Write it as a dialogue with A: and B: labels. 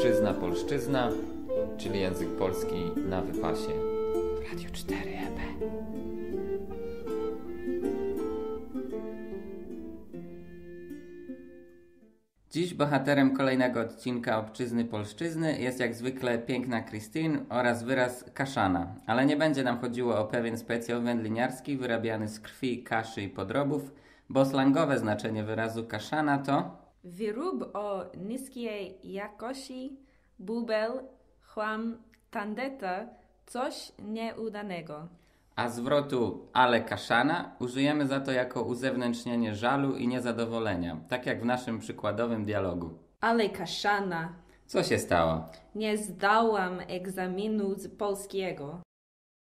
A: obczyzna, polszczyzna, czyli język polski na wypasie. Radio 4 EB. Dziś bohaterem kolejnego odcinka Obczyzny Polszczyzny jest jak zwykle piękna Christine oraz wyraz kaszana. Ale nie będzie nam chodziło o pewien specjał wędliniarski wyrabiany z krwi, kaszy i podrobów, bo slangowe znaczenie wyrazu kaszana to
B: Wyrób o niskiej jakości, bubel, chłam, tandeta, coś nieudanego.
A: a zwrotu ale kaszana użyjemy za to jako uzewnętrznienie żalu i niezadowolenia, tak jak w naszym przykładowym dialogu.
B: Ale kaszana,
A: Co się stało?
B: nie zdałam egzaminu z polskiego.